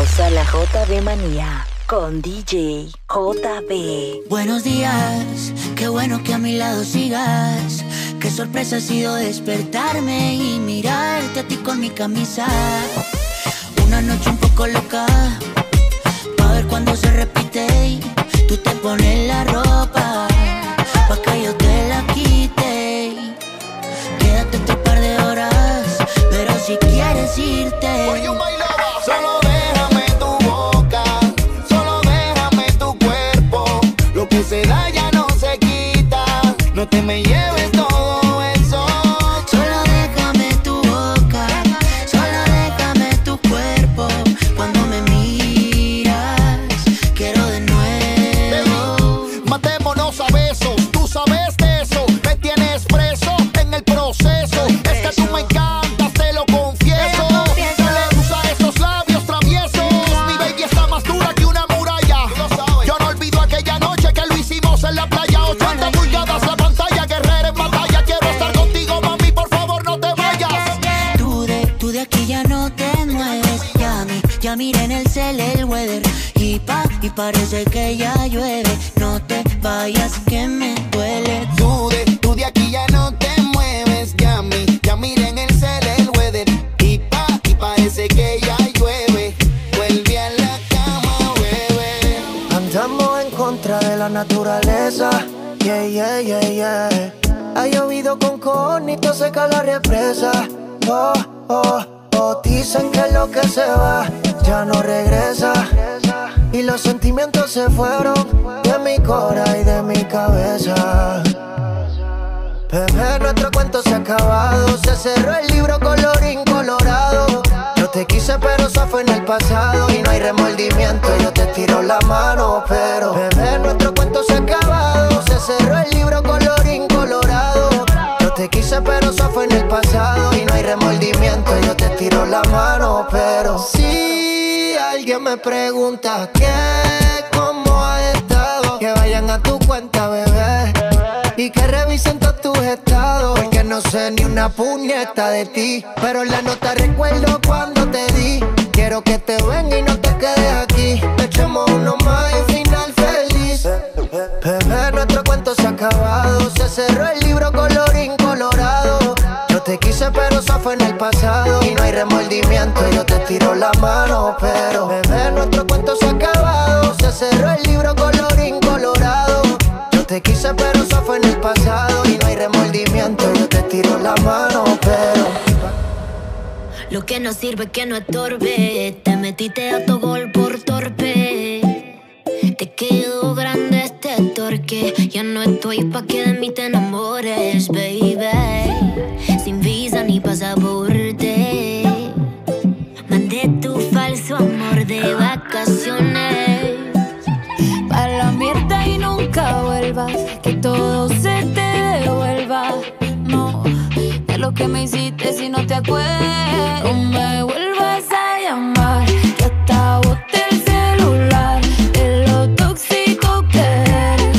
A la JB Manía con DJ JB. Buenos días, qué bueno que a mi lado sigas. Qué sorpresa ha sido despertarme y mirarte a ti con mi camisa. Una noche un poco loca, pa' ver cuando se repite. Tú te pones la ropa, pa' que yo te la quite. Quédate otro par de horas, pero si quieres irte. Naturaleza. Yeah, yeah, yeah, yeah. Ha llovido con conito, seca la represa. Oh, oh, oh. Dicen que lo que se va ya no regresa. Y los sentimientos se fueron de mi cora y de mi cabeza. Bebé, nuestro cuento se ha acabado. Se cerró el libro colorín colorado. Te quise, pero eso fue en el pasado. Y no hay remordimiento, yo te tiro la mano. Pero, bebé, nuestro cuento se ha acabado. Se cerró el libro colorín colorado. Yo te quise, pero eso fue en el pasado. Y no hay remordimiento, yo te tiro la mano. Pero, si alguien me pregunta qué, cómo ha estado, que vayan a tu cuenta, bebé. Y que revisen no sé ni una puñeta de ti Pero la nota recuerdo cuando te di. Quiero que te venga y no te quedes aquí. Echemos uno más y final feliz. Bebé, nuestro cuento se ha acabado. Se cerró el libro colorín colorado Yo te quise pero eso fue en el pasado. Y no hay remordimiento, yo te tiro la mano Pero bebé, nuestro la mano, pero Lo que no sirve que no estorbe. Te metiste a tu gol por torpe. Te quedó grande este torque. Ya no estoy pa' que de mí te enamores, baby. Sin visa ni pasaporte. Mandé tu falso amor de vacaciones. A la mierda y nunca vuelvas, no me vuelvas a llamar, que hasta boté el celular. De lo tóxico que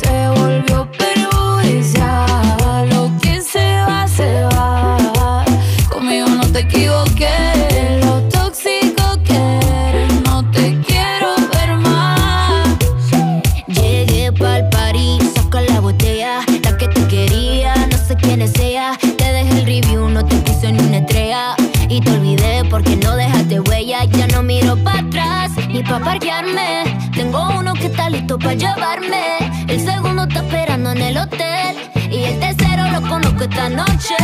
se volvió perjudicial. Lo que se va, se va. Conmigo no te equivoqué. Llevarme. El segundo está esperando en el hotel. Y el tercero lo conozco esta noche.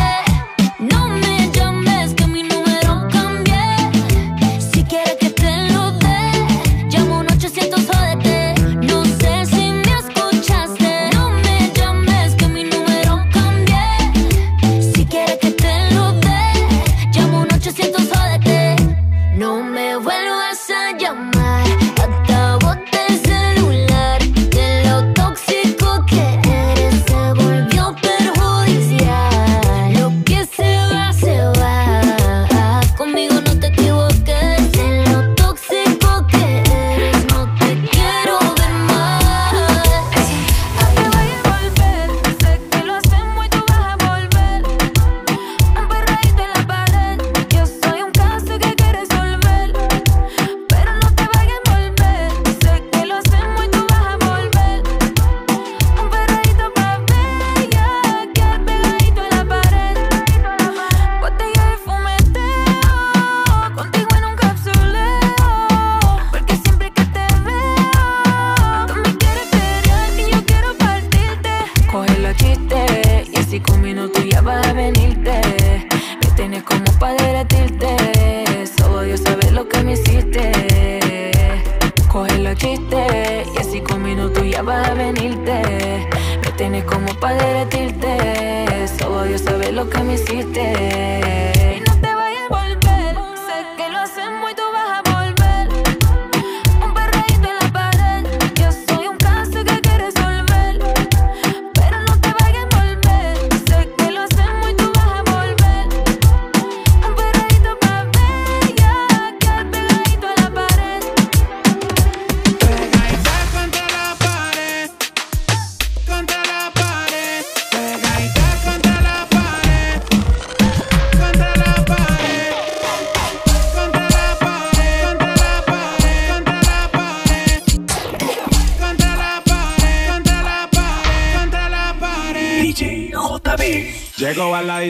Minutos ya vas a venirte. Me tienes como para derretirte. Solo Dios sabe lo que me hiciste.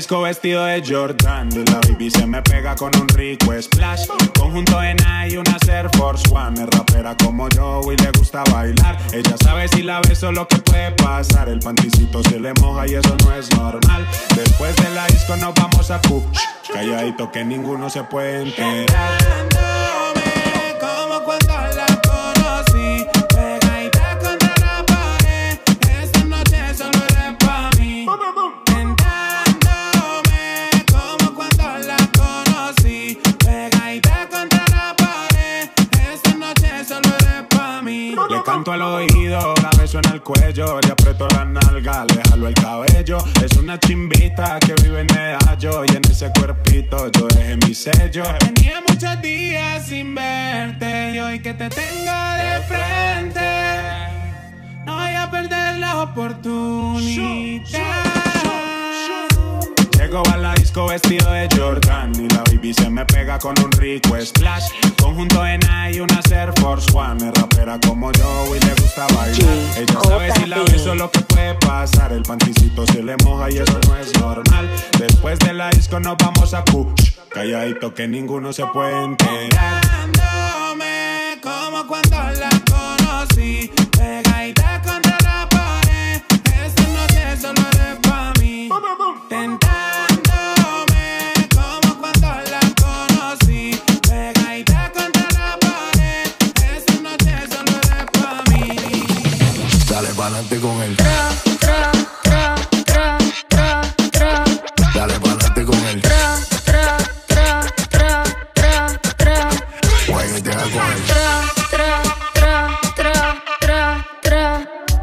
Disco vestido de Jordan. La baby se me pega con un rico splash. Conjunto en y una Air Force One. Es rapera como yo y le gusta bailar. Ella sabe si la beso lo que puede pasar. El panticito se le moja y eso no es normal. Después de la disco nos vamos a Cuch Calladito que ninguno se puede enterar canto al oído, la beso en el cuello, le aprieto la nalga, le jalo el cabello. Es una chimbita que vive en Medallo y en ese cuerpito yo dejé mi sello. Tenía muchos días sin verte y hoy que te tengo de frente, no voy a perder la oportunidad. Llego a la disco vestido de Jordan Y la baby se me pega con un rico splash Conjunto en y una Air Force One. Es rapera como yo y le gusta bailar. Ella sabe si la beso lo que puede pasar. El panticito se le moja y eso no es normal. Después de la disco nos vamos a Kuch Calladito que ninguno se puede enterar. Como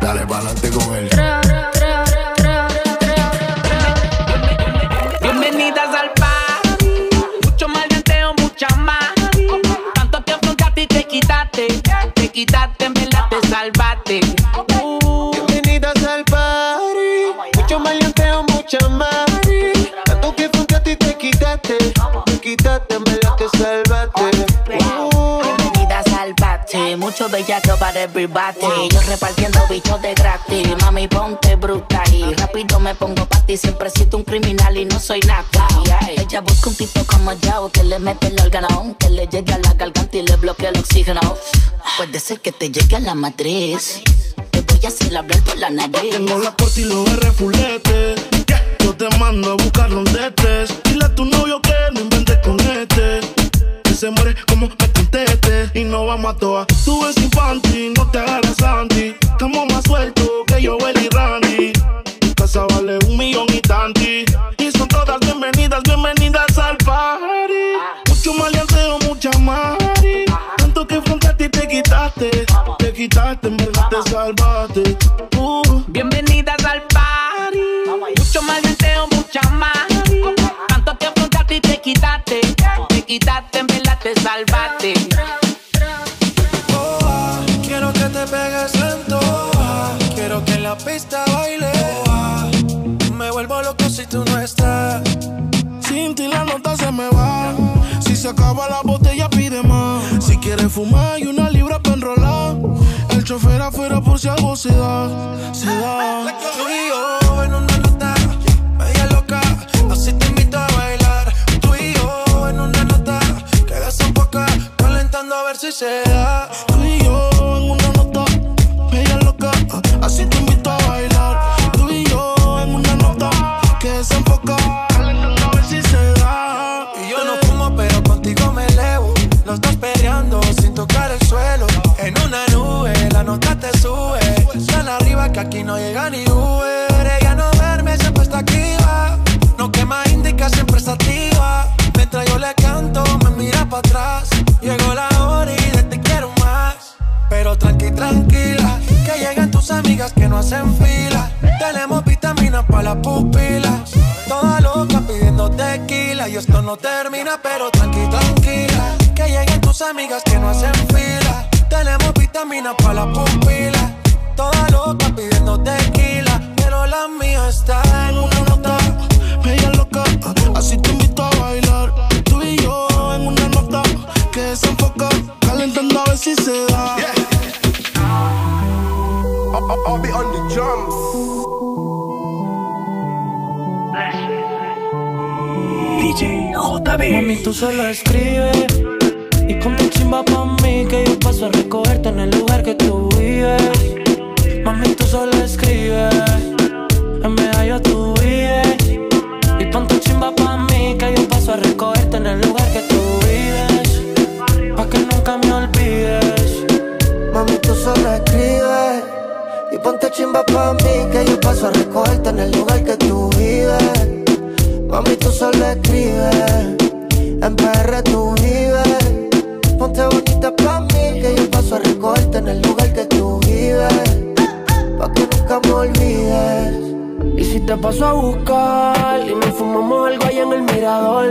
Dale pa'lante con el bellaco para everybody. Yo repartiendo bichos de gratis. Mami, ponte bruta y rápido me pongo pa' ti. Siempre siento un criminal y no soy nada. Ella busca un tipo como yo que le mete el órgano, que le llegue a la garganta y le bloquee el oxígeno. Puede ser que te llegue a la matriz. Te voy a hacer hablar por la nariz. Tengo la corte y los R fulete. Yo te mando a buscar donde estés. Dile a tu novio que no inventes con este. Se muere como me conteste. Y no vamos a toa. Tú eres infantil, no te agarras anti. Estamos más sueltos que yo, el y Randy. Tu casa vale un millón y tanti. Y son todas bienvenidas, bienvenidas al party. Mucho maleanteo, mucha mari. Tanto que frente a ti te quitaste. Te quitaste, en se acaba la botella, pide más. Si quieres fumar, y una libra para enrolar. El chofer afuera por si algo se da. Se da. que no hacen fila. Tenemos vitaminas para las pupilas. Toda loca pidiendo tequila. Y esto no termina, pero tranqui, tranquila. Que lleguen tus amigas que no hacen fila. Tenemos vitaminas para las pupilas. Toda loca pidiendo tequila. Mami, tú solo escribes. Y como chimba pa' mí, que yo paso a recogerte en el lugar que tú vives. Mami, tú solo escribes. En medallo tú vives. Y ponte chimba pa' mí, que yo paso a recogerte en el lugar que tú vives. Pa' que nunca me olvides. Mami, tú solo escribes Y ponte chimba pa' mí Que yo paso a recogerte en el lugar que tú vives Mami, tú solo escribes En PR tú vives Ponte bonita pa' mí Que yo paso a recogerte en el lugar que tú vives Pa' que nunca me olvides Y si te paso a buscar y nos fumamos algo allá en el mirador.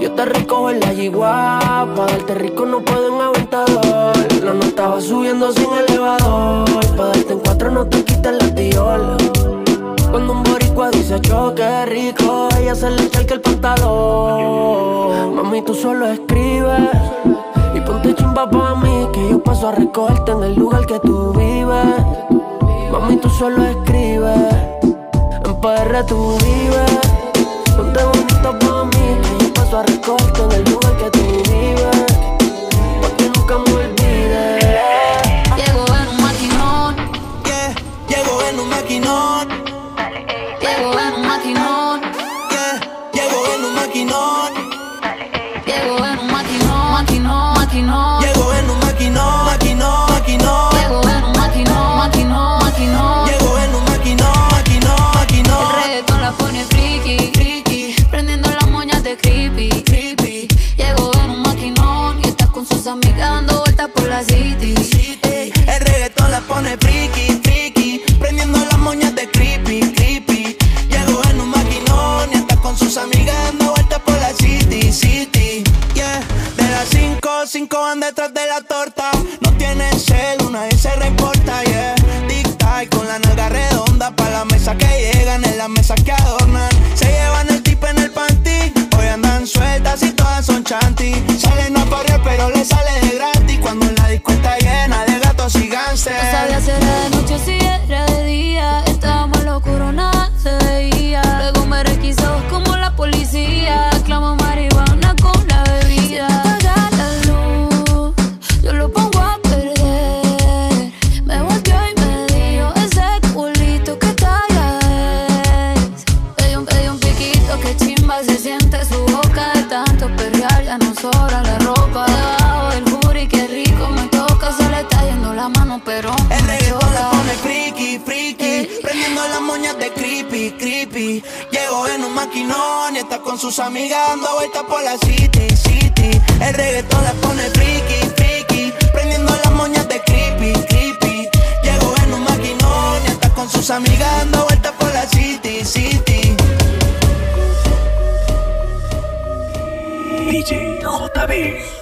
Yo te recojo en la yigua, pa' darte rico no puedo en aventador. La no estaba subiendo sin elevador, pa' darte en cuatro no te quites la tiola. Cuando un boricua dice choque rico, ella se le echa el que el pantalón. Mami, tú solo escribes y ponte chimba pa' mí, que yo paso a recogerte en el lugar que tú vives. Mami, tú solo escribes, en PR tú vives. Ponte bonita pa' mí, que yo paso a recogerte en el lugar llego detrás de la torta. Prendiendo las moñas de creepy, creepy. Llego en un maquinón y está con sus amigas dando vueltas por la city, city. El reggaetón la pone friki, friki. Prendiendo las moñas de creepy, creepy. Llego en un maquinón y está con sus amigas dando vueltas por la city, city. DJ JB.